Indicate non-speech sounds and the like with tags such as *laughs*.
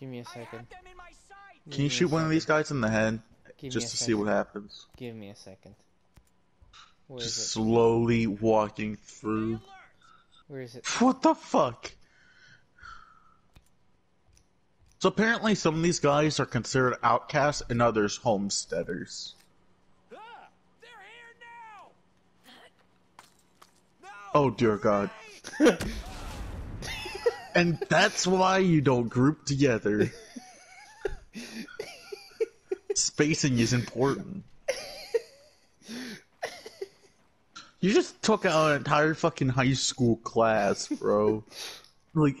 Give me a second. Give Can you shoot one of these guys in the head Give just to see what happens? Give me a second. Where Just is it? slowly walking through. Where is it? What the fuck? So apparently some of these guys are considered outcasts and others homesteaders. Oh dear god. *laughs* and that's why you don't group together. Spacing is important. You just took out an entire fucking high school class, bro. Like,